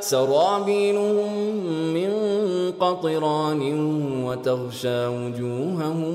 سرابيلهم من قطران وتغشى وجوههم